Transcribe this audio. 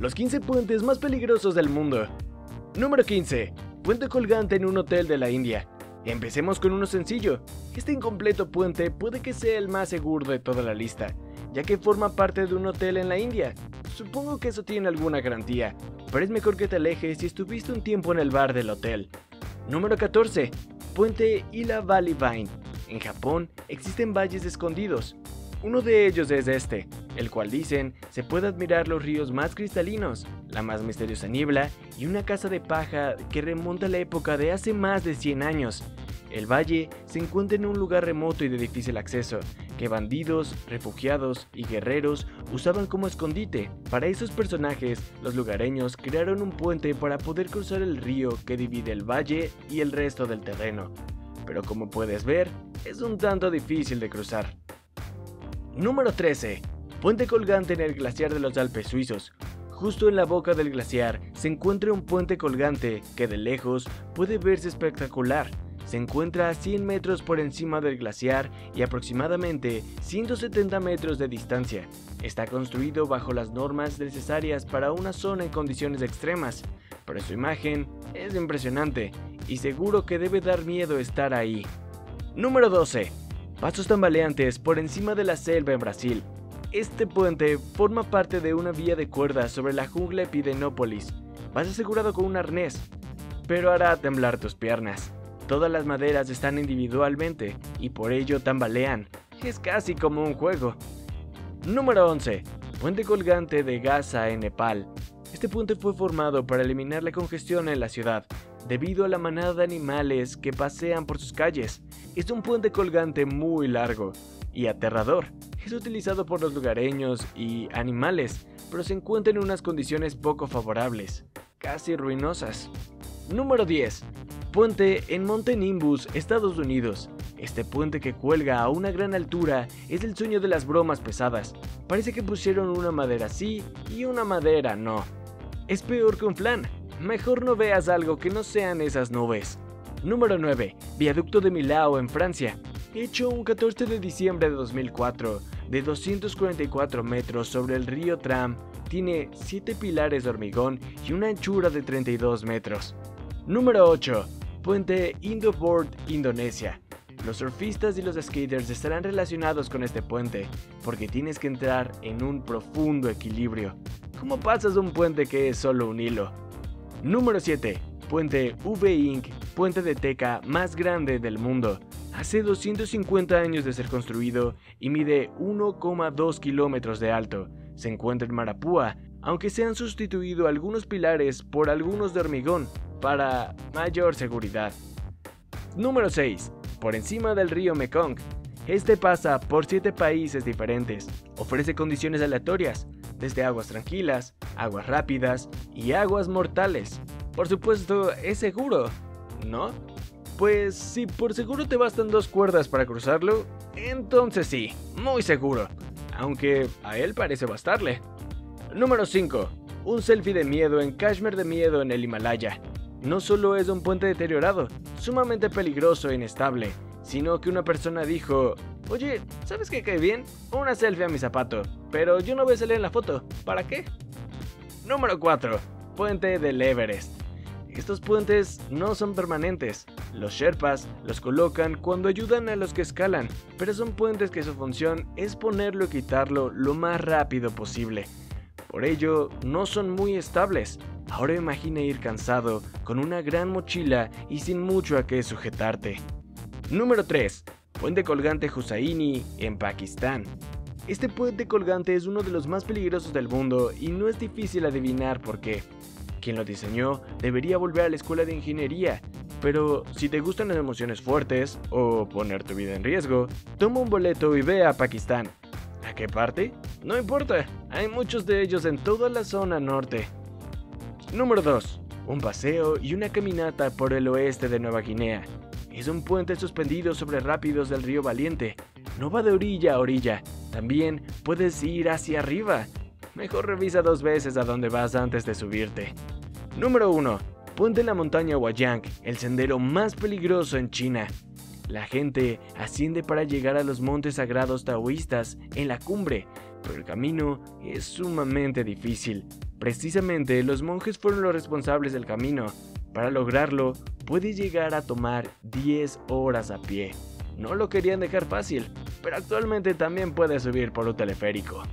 Los 15 puentes más peligrosos del mundo. Número 15. Puente colgante en un hotel de la India. Empecemos con uno sencillo. Este incompleto puente puede que sea el más seguro de toda la lista, ya que forma parte de un hotel en la India. Supongo que eso tiene alguna garantía, pero es mejor que te alejes si estuviste un tiempo en el bar del hotel. Número 14. Puente Ila Valley Vine. En Japón existen valles escondidos. Uno de ellos es este, el cual dicen se puede admirar los ríos más cristalinos, la más misteriosa niebla y una casa de paja que remonta a la época de hace más de 100 años. El valle se encuentra en un lugar remoto y de difícil acceso, que bandidos, refugiados y guerreros usaban como escondite. Para esos personajes, los lugareños crearon un puente para poder cruzar el río que divide el valle y el resto del terreno. Pero como puedes ver, es un tanto difícil de cruzar. Número 13. Puente colgante en el glaciar de los Alpes suizos. Justo en la boca del glaciar se encuentra un puente colgante que de lejos puede verse espectacular. Se encuentra a 100 metros por encima del glaciar y aproximadamente 170 metros de distancia. Está construido bajo las normas necesarias para una zona en condiciones extremas, pero su imagen es impresionante y seguro que debe dar miedo estar ahí. Número 12. Pasos tambaleantes por encima de la selva en Brasil. Este puente forma parte de una vía de cuerda sobre la jungla Epidenópolis. Vas asegurado con un arnés, pero hará temblar tus piernas. Todas las maderas están individualmente y por ello tambalean. Es casi como un juego. Número 11. Puente colgante de Gaza en Nepal. Este puente fue formado para eliminar la congestión en la ciudad, debido a la manada de animales que pasean por sus calles. Es un puente colgante muy largo y aterrador. Es utilizado por los lugareños y animales, pero se encuentra en unas condiciones poco favorables, casi ruinosas. Número 10. Puente en Monte Nimbus, Estados Unidos. Este puente que cuelga a una gran altura es el sueño de las bromas pesadas. Parece que pusieron una madera sí y una madera no. Es peor que un flan. Mejor no veas algo que no sean esas nubes. Número 9. Viaducto de Milao en Francia. Hecho un 14 de diciembre de 2004, de 244 metros sobre el río Tram, tiene 7 pilares de hormigón y una anchura de 32 metros. Número 8. Puente Indoboard, Indonesia. Los surfistas y los skaters estarán relacionados con este puente, porque tienes que entrar en un profundo equilibrio. ¿Cómo pasas un puente que es solo un hilo? Número 7. Puente V Inc., puente de teca más grande del mundo. Hace 250 años de ser construido y mide 1,2 kilómetros de alto. Se encuentra en Marapúa, aunque se han sustituido algunos pilares por algunos de hormigón para mayor seguridad. Número 6. Por encima del río Mekong. Este pasa por 7 países diferentes. Ofrece condiciones aleatorias, desde aguas tranquilas, aguas rápidas y aguas mortales. Por supuesto, es seguro, ¿no? Pues si por seguro te bastan dos cuerdas para cruzarlo, entonces sí, muy seguro. Aunque a él parece bastarle. Número 5. Un selfie de miedo en Kashmir de miedo en el Himalaya. No solo es un puente deteriorado, sumamente peligroso e inestable, sino que una persona dijo, oye, ¿sabes qué cae bien? Una selfie a mi zapato, pero yo no voy a salir en la foto, ¿para qué? Número 4. Puente del Everest. Estos puentes no son permanentes. Los Sherpas los colocan cuando ayudan a los que escalan, pero son puentes que su función es ponerlo y quitarlo lo más rápido posible. Por ello, no son muy estables. Ahora imagina ir cansado, con una gran mochila y sin mucho a qué sujetarte. Número 3. Puente colgante Hussaini en Pakistán. Este puente colgante es uno de los más peligrosos del mundo y no es difícil adivinar por qué. Quien lo diseñó debería volver a la escuela de ingeniería, pero si te gustan las emociones fuertes o poner tu vida en riesgo, toma un boleto y ve a Pakistán. ¿A qué parte? No importa, hay muchos de ellos en toda la zona norte. Número 2. Un paseo y una caminata por el oeste de Nueva Guinea. Es un puente suspendido sobre rápidos del río Valiente. No va de orilla a orilla, también puedes ir hacia arriba. Mejor revisa dos veces a dónde vas antes de subirte. Número 1. Puente en la montaña Huayang, el sendero más peligroso en China. La gente asciende para llegar a los montes sagrados taoístas en la cumbre, pero el camino es sumamente difícil. Precisamente los monjes fueron los responsables del camino. Para lograrlo, puede llegar a tomar 10 horas a pie. No lo querían dejar fácil, pero actualmente también puede subir por un teleférico.